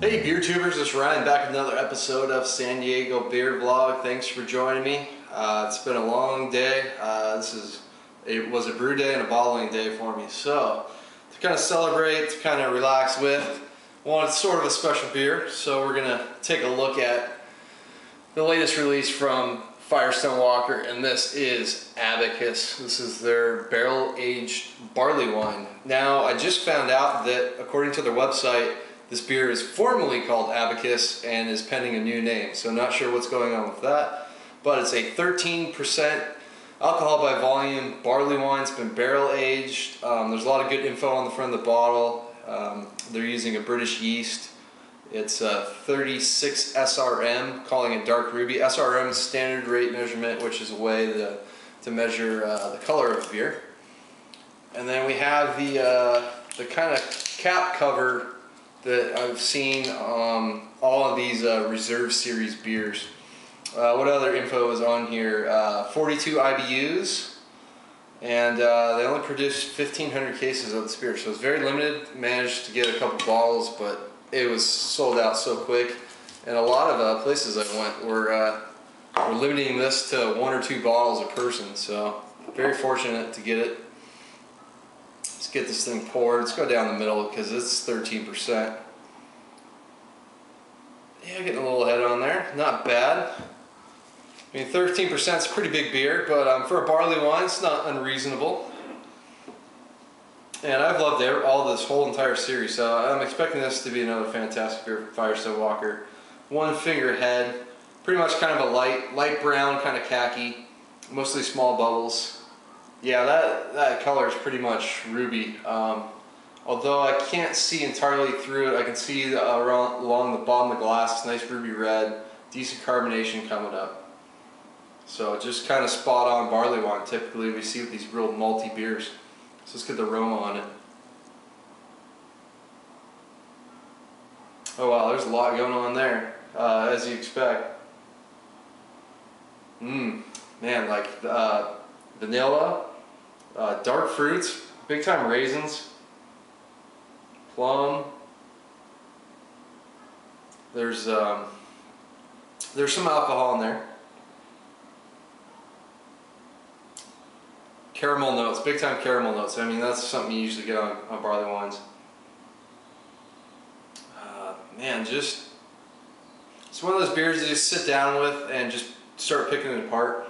Hey beer tubers, it's Ryan back with another episode of San Diego Beer Vlog. Thanks for joining me. Uh, it's been a long day. Uh, this is it was a brew day and a bottling day for me. So to kind of celebrate, to kind of relax with, wanted sort of a special beer. So we're gonna take a look at the latest release from Firestone Walker, and this is Abacus. This is their barrel aged barley wine. Now I just found out that according to their website this beer is formally called Abacus and is pending a new name, so not sure what's going on with that. But it's a 13% alcohol by volume barley wine. It's been barrel aged. Um, there's a lot of good info on the front of the bottle. Um, they're using a British yeast. It's a 36 SRM, calling it dark ruby. SRM standard rate measurement, which is a way to, to measure uh, the color of beer. And then we have the, uh, the kind of cap cover that I've seen um, all of these uh, Reserve Series beers. Uh, what other info is on here? Uh, 42 IBUs, and uh, they only produced 1,500 cases of the beer, so it's very limited. Managed to get a couple bottles, but it was sold out so quick. And a lot of uh, places I went were, uh, were limiting this to one or two bottles a person, so very fortunate to get it get this thing poured. Let's go down the middle because it's 13%. Yeah, getting a little head on there. Not bad. I mean, 13% is a pretty big beer, but um, for a barley wine, it's not unreasonable. And I've loved it all this whole entire series, so I'm expecting this to be another fantastic beer from Firestone Walker. One finger head, pretty much kind of a light, light brown, kind of khaki, mostly small bubbles. Yeah, that, that color is pretty much ruby. Um, although I can't see entirely through it, I can see uh, around, along the bottom of the glass, nice ruby red, decent carbonation coming up. So just kind of spot on barley wine typically we see with these real malty beers. So let's get the aroma on it. Oh wow, there's a lot going on there, uh, as you expect. Mmm, man, like uh, vanilla, uh, dark fruits, big time raisins, plum. There's um, there's some alcohol in there. Caramel notes, big time caramel notes. I mean, that's something you usually get on, on barley wines. Uh, man, just, it's one of those beers that you just sit down with and just start picking it apart.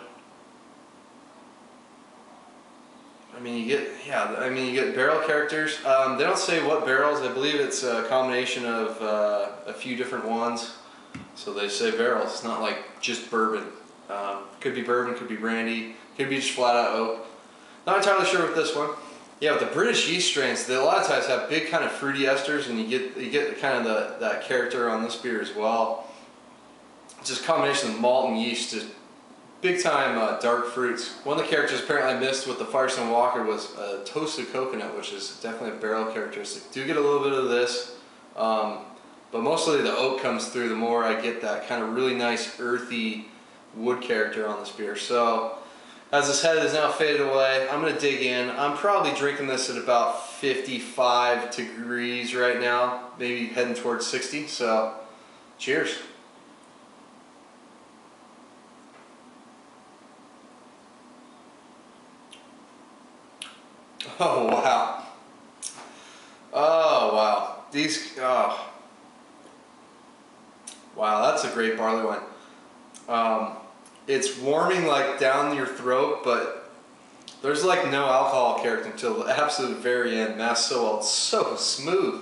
I mean, you get yeah. I mean, you get barrel characters. Um, they don't say what barrels. I believe it's a combination of uh, a few different ones. So they say barrels. It's not like just bourbon. Um, could be bourbon. Could be brandy. Could be just flat out oak. Not entirely sure with this one. Yeah, with the British yeast strains, they a lot of times have big kind of fruity esters, and you get you get kind of the, that character on this beer as well. It's just combination of malt and yeast just big time uh, dark fruits. One of the characters apparently I missed with the Firestone Walker was a toasted coconut, which is definitely a barrel characteristic. Do get a little bit of this, um, but mostly the oak comes through the more I get that kind of really nice earthy wood character on this beer. So as this head is now faded away, I'm going to dig in. I'm probably drinking this at about 55 degrees right now, maybe heading towards 60. So cheers. Oh, wow. Oh, wow. These, oh. Wow, that's a great barley wine. Um, it's warming like down your throat, but there's like no alcohol character until the absolute very end. Mass so well. It's so smooth.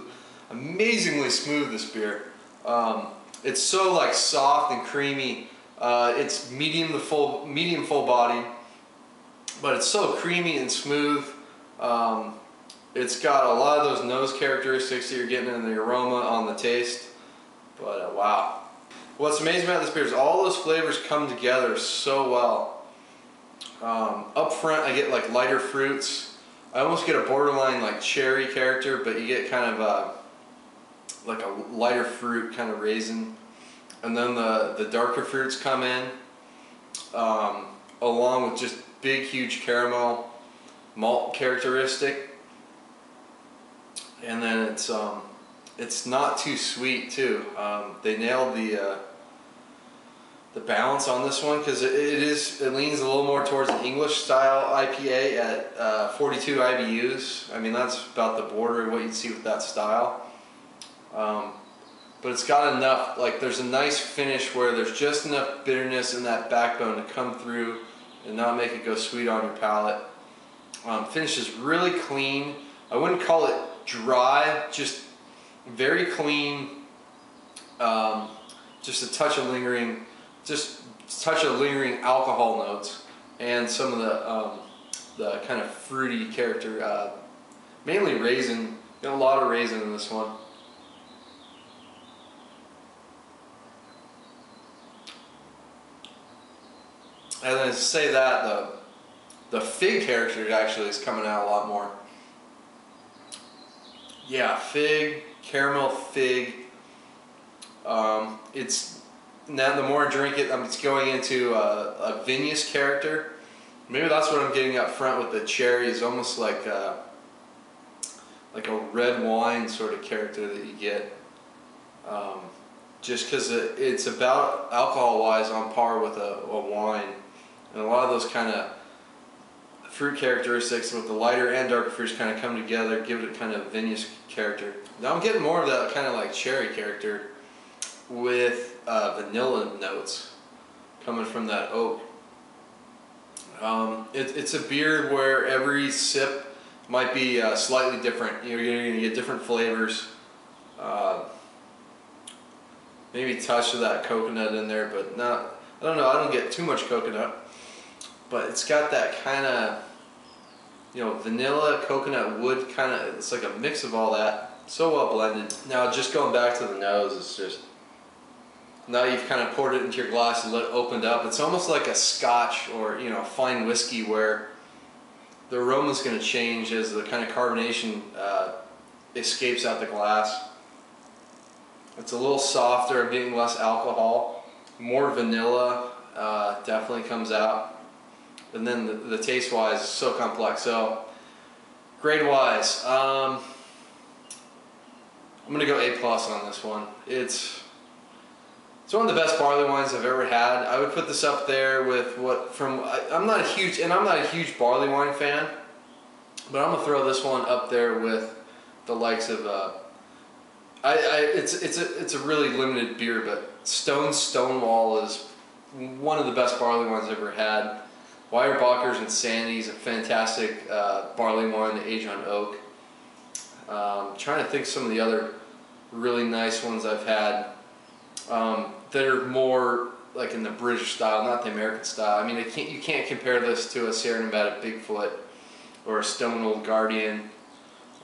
Amazingly smooth, this beer. Um, it's so like soft and creamy. Uh, it's medium to full, medium full body, but it's so creamy and smooth. Um, it's got a lot of those nose characteristics that you're getting in the aroma on the taste. But uh, wow. What's amazing about this beer is all those flavors come together so well. Um, up front I get like lighter fruits. I almost get a borderline like cherry character, but you get kind of a, like a lighter fruit kind of raisin. And then the, the darker fruits come in um, along with just big huge caramel malt characteristic. And then it's um, it's not too sweet too. Um, they nailed the uh, the balance on this one because it, it is it leans a little more towards an English style IPA at uh, 42 IBUs. I mean that's about the border of what you'd see with that style. Um, but it's got enough like there's a nice finish where there's just enough bitterness in that backbone to come through and not make it go sweet on your palate. Um, really clean. I wouldn't call it dry, just very clean. Um, just a touch of lingering, just touch of lingering alcohol notes, and some of the um, the kind of fruity character. Uh, mainly raisin. Got a lot of raisin in this one. And then to say that the the fig character actually is coming out a lot more. Yeah, fig, caramel fig. Um, it's now the more I drink it, um, it's going into a, a vinous character. Maybe that's what I'm getting up front with the cherry. Is almost like a, like a red wine sort of character that you get. Um, just because it, it's about alcohol wise on par with a, a wine, and a lot of those kind of fruit characteristics with the lighter and darker fruits kind of come together, give it a kind of vinous character. Now I'm getting more of that kind of like cherry character with uh, vanilla notes coming from that oak. Um, it, it's a beer where every sip might be uh, slightly different. You're going to get different flavors. Uh, maybe touch of that coconut in there, but not. I don't know. I don't get too much coconut, but it's got that kind of you know, vanilla, coconut, wood, kind of, it's like a mix of all that. So well blended. Now, just going back to the nose, it's just, now you've kind of poured it into your glass and let it opened up. It's almost like a scotch or, you know, fine whiskey where the aroma is going to change as the kind of carbonation uh, escapes out the glass. It's a little softer, I'm getting less alcohol. More vanilla uh, definitely comes out and then the, the taste wise is so complex. So grade wise, um, I'm gonna go A plus on this one. It's it's one of the best barley wines I've ever had. I would put this up there with what from I, am not a huge and I'm not a huge barley wine fan, but I'm gonna throw this one up there with the likes of. Uh, I, I it's it's a it's a really limited beer, but Stone Stonewall is one of the best barley wines I've ever had. Weyerbacher's Insanity's, a fantastic uh, barley wine age on oak. Um, trying to think some of the other really nice ones I've had um, that are more like in the British style, not the American style. I mean, can't, you can't compare this to a Sierra Nevada Bigfoot or a Stone Old Guardian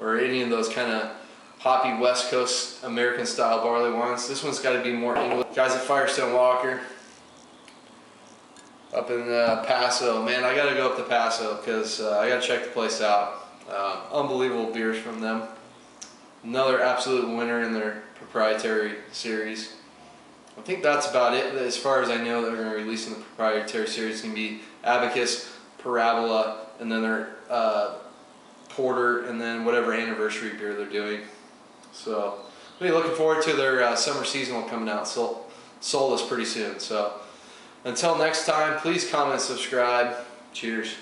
or any of those kind of hoppy West Coast American style barley wines. This one's got to be more English. Guys at Firestone Walker, up in uh, Paso. Man, I got to go up to Paso because uh, I got to check the place out. Uh, unbelievable beers from them. Another absolute winner in their proprietary series. I think that's about it. As far as I know, they're going to release in the proprietary series. It's going to be Abacus, Parabola, and then their uh, Porter, and then whatever anniversary beer they're doing. So, really looking forward to their uh, summer seasonal coming out. Sol Solace pretty soon. So. Until next time, please comment, subscribe. Cheers.